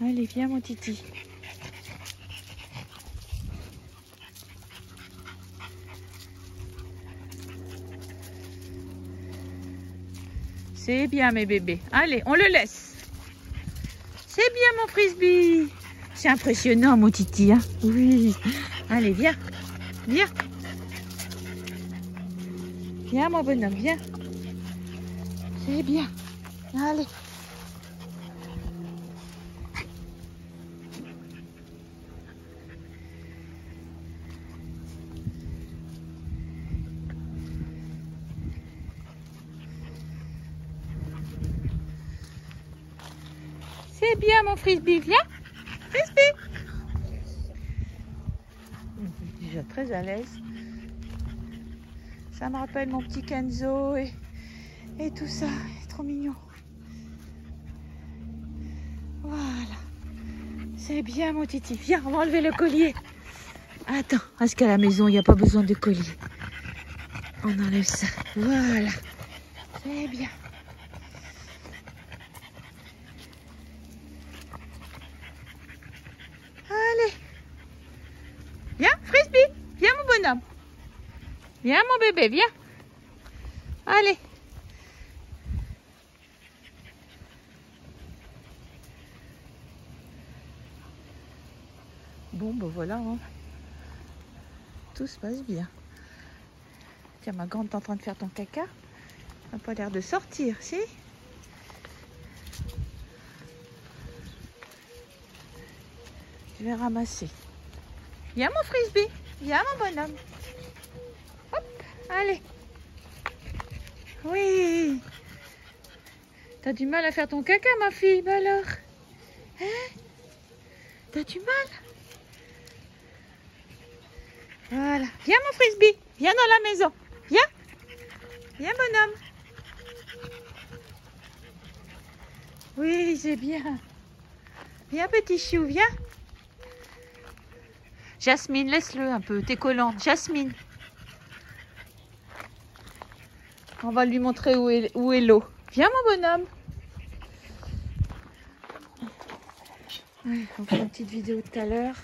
Allez, viens mon titi. C'est bien mes bébés. Allez, on le laisse. C'est bien mon frisbee. C'est impressionnant mon titi. Hein oui. Allez, viens. Viens. Viens mon bonhomme, viens. C'est bien. Allez. C'est bien mon frisbee, viens. Frisbee. Déjà très à l'aise. Ça me rappelle mon petit Kenzo et, et tout ça. Trop mignon. Voilà. C'est bien mon titi. Viens, on va enlever le collier. Attends, est-ce qu'à la maison, il n'y a pas besoin de collier On enlève ça. Voilà. C'est bien. Allez. Viens, frisbee. Viens, mon bébé, viens. Allez. Bon, ben voilà. hein. Tout se passe bien. Tiens, ma grande, t'es en train de faire ton caca. n'a pas l'air de sortir, si? Je vais ramasser. Viens, mon frisbee. Viens, mon bonhomme. Hop, allez. Oui. T'as du mal à faire ton caca, ma fille, bah alors Hein T'as du mal Voilà. Viens, mon frisbee. Viens dans la maison. Viens. Viens, bonhomme. Oui, c'est bien. Viens, petit chou, viens. Jasmine, laisse-le un peu. T'es collante. Jasmine. On va lui montrer où est, où est l'eau. Viens, mon bonhomme. Ouais, on fait une petite vidéo tout à l'heure.